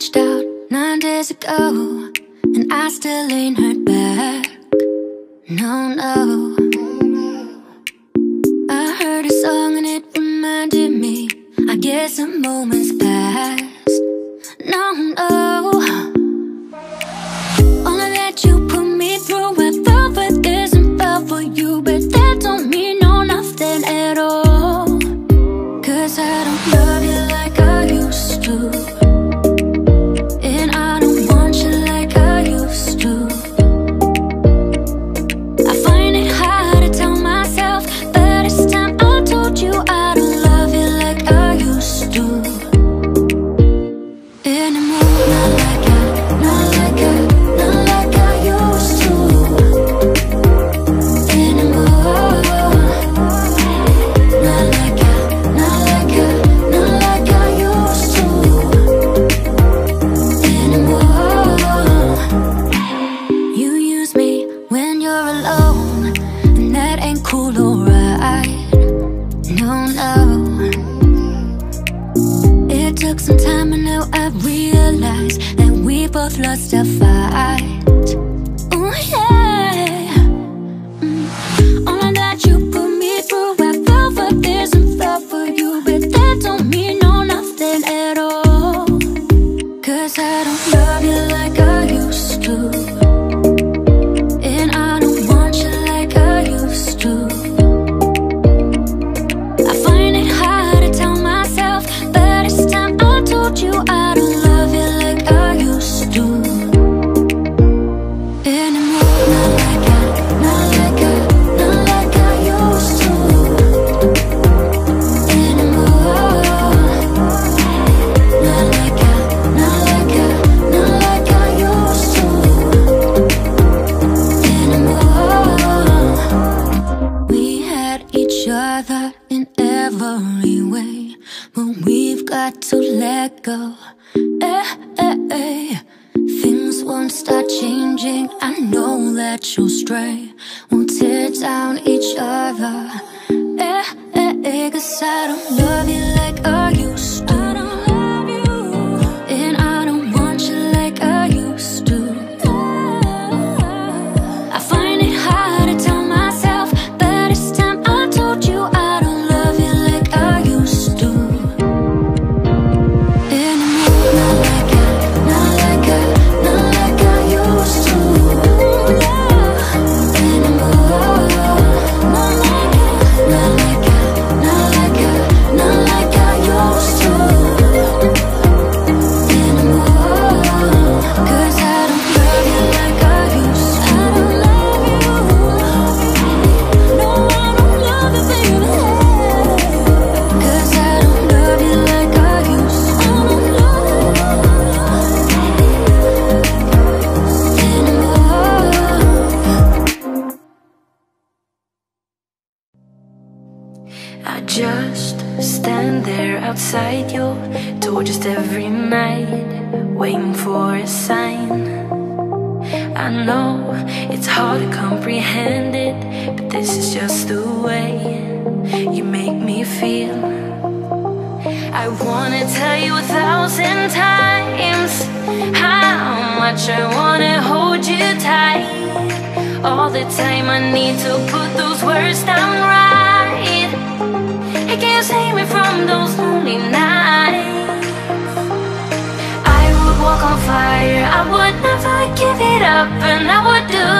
reached out nine days ago, and I still ain't heard back. No, no. I heard a song and it reminded me. I guess a moment's past. No, no. All of that you put me through, I for you, but that don't mean no nothing at all. Cause I don't love took some time, and now I realize that we both lost our fight. Oh, yeah. Other in every way, but we've got to let go. Eh, eh, eh. Things won't start changing. I know that you'll stray. We'll tear down each other. Stand there outside your door just every night, waiting for a sign. I know it's hard to comprehend it, but this is just the way you make me feel. I wanna tell you a thousand times how much I wanna hold you tight. All the time I need to put those words down up, and I would do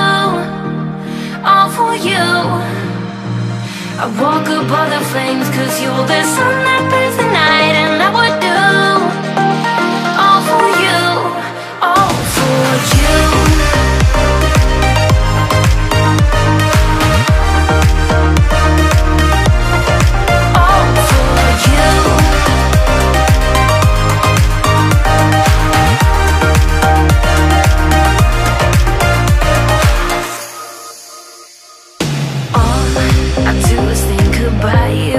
all for you. I walk above the flames, cause you ¡Bye!